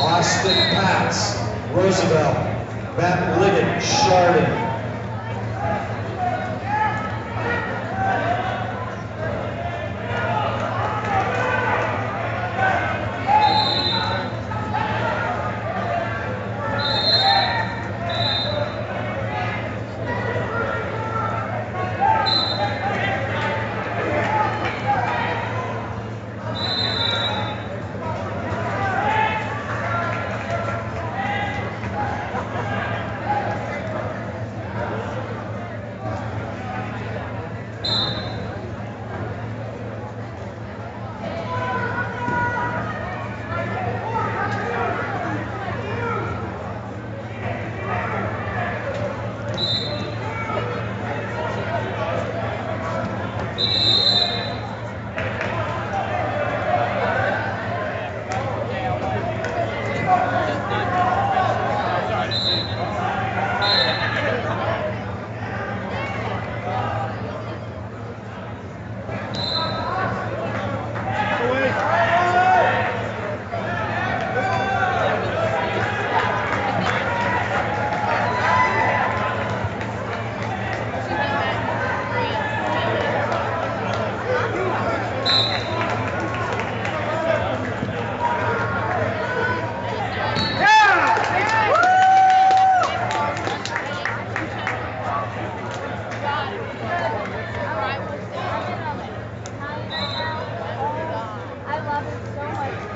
Austin Patz, Roosevelt, Matt Liggett, Chardon. Thank